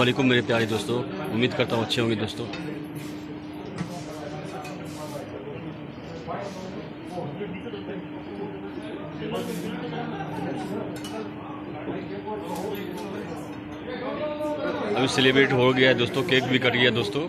अलैक्म मेरे प्यारे दोस्तों। उम्मीद करता हूँ अच्छे होंगे दोस्तों। अभी सेलिब्रेट हो गया है दोस्तों केक भी कट गया दोस्तों।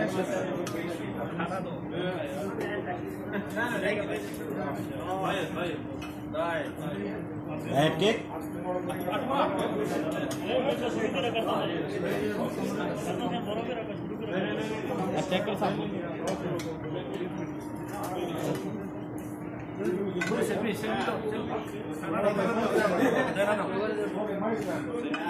उधर रोकने वाला भी है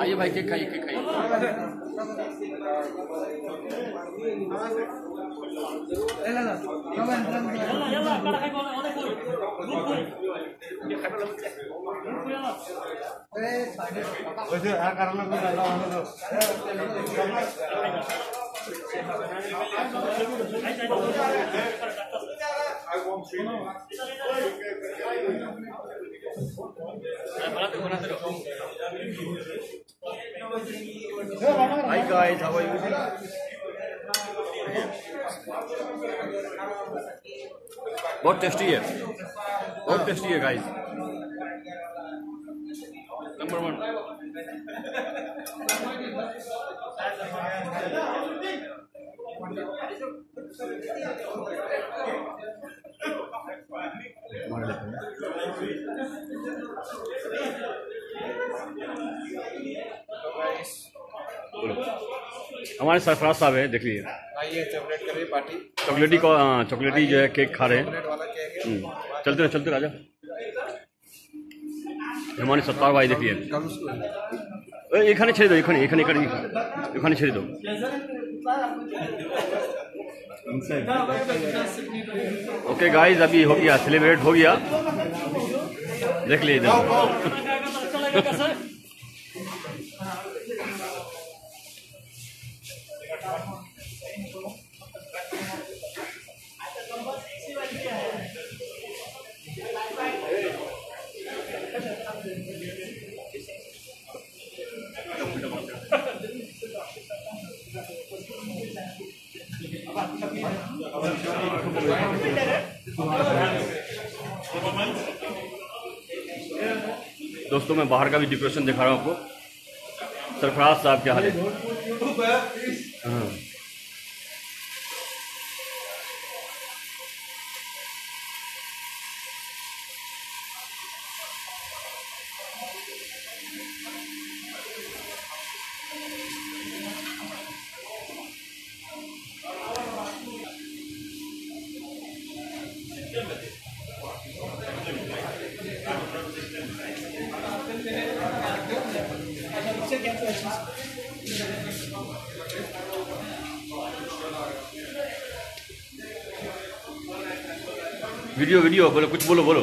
आइए भाई केक खाइए केक खाइए Hi guys, how are you? बहुत टेस्टी है बहुत टेस्टी है गाइस नंबर वन हमारे सरफराज साहब है देख लीजिए आइए चॉकलेट करिए पार्टी चॉकलेटी को हाँ, चॉकलेटी जो है केक खा रहे हैं चॉकलेट वाला केक है हम्म, चलते रहो चलते राजा हमारे सत्तार भाई देखिए कम उसको এই, এখানে ছেড়ে দাও এখানে এখানে এখানে এখানে ছেড়ে দাও ओके गाइस अभी हो गया सेलिब्रेट हो गया। देख लीजिए। दोस्तों मैं बाहर का भी डिप्रेशन दिखा रहा हूँ आपको। सरफराज साहब क्या हाल है। वीडियो वीडियो बोलो कुछ बोलो बोलो